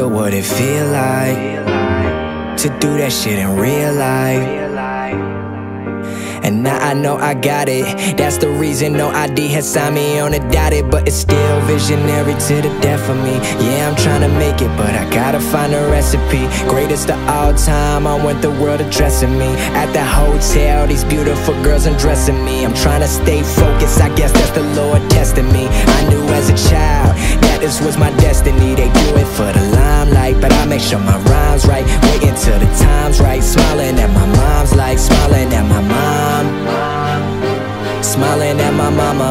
what it feel like to do that shit in real life. And now I know I got it. That's the reason No I.D. has signed me on a dotted, but it's still visionary to the death of me. Yeah, I'm trying to make it, but I gotta find a recipe. Greatest of all time, I want the world addressing me. At the hotel, these beautiful girls undressing me. I'm trying to stay focused, I guess that's the Lord testing me. I knew as a child that this was my destiny. They sure my rhymes right. Waiting till the time's right, smiling at my mom's like smiling at my mom. Smiling at my mama.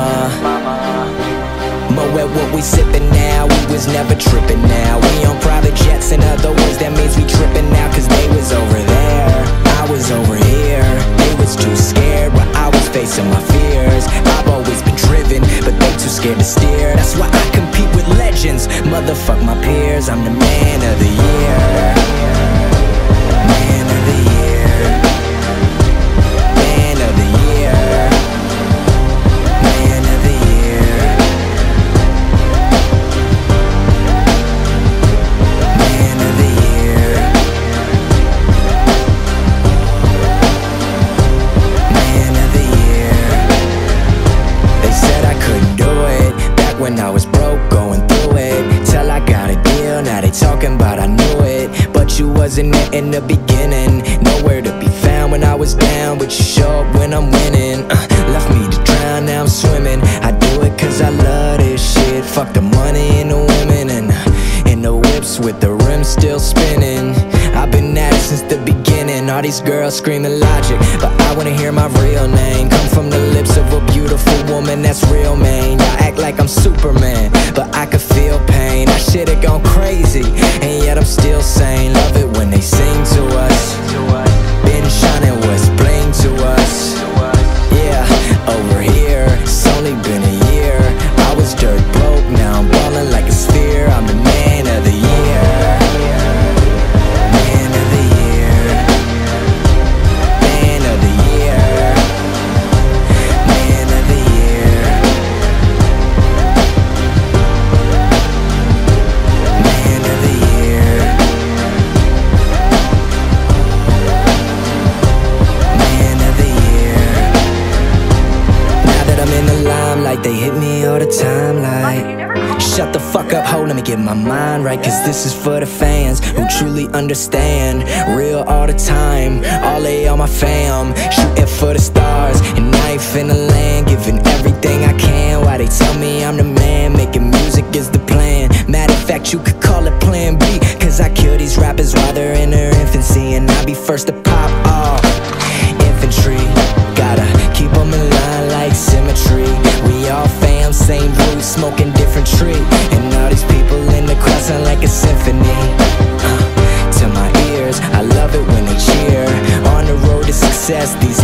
Mo at what we sippin' now, we was never trippin' now. We on private jets, in other words, that means we trippin' now. Cause they was over there, I was over here. They was too scared, but I was facing my fears. I've always been driven, but they too scared to steer. That's why I legends. Motherfuck my peers, I'm the man of the year. Wasn't there in the beginning, nowhere to be found when I was down. But you show up when I'm winning. Uh, left me to drown, now I'm swimming. I do it cause I love this shit. Fuck the money and the women and, uh, and the whips with the rims still spinning. I've been at it since the beginning. All these girls screaming logic, but I wanna hear my real name come from the lips of a beautiful woman that's real, man. Y'all act like I'm Superman, but I could feel pain. I should've gone crazy, and yet I'm still sane. Over they hit me all the time like. Shut the fuck up, ho, let me get my mind right. Cause this is for the fans who truly understand. Real all the time, all A on my fam. Shooting for the stars, and I ain't finna land. Giving everything I can. Why they tell me I'm the man, making music is the plan. Matter of fact, you could call it plan B. Cause I kill these rappers while they're in their infancy. And I be first to pop off. Infantry, gotta all same roots, smoking different tree. And all these people in the crowd sound like a symphony. Uh, to my ears, I love it when they cheer. On the road to success, these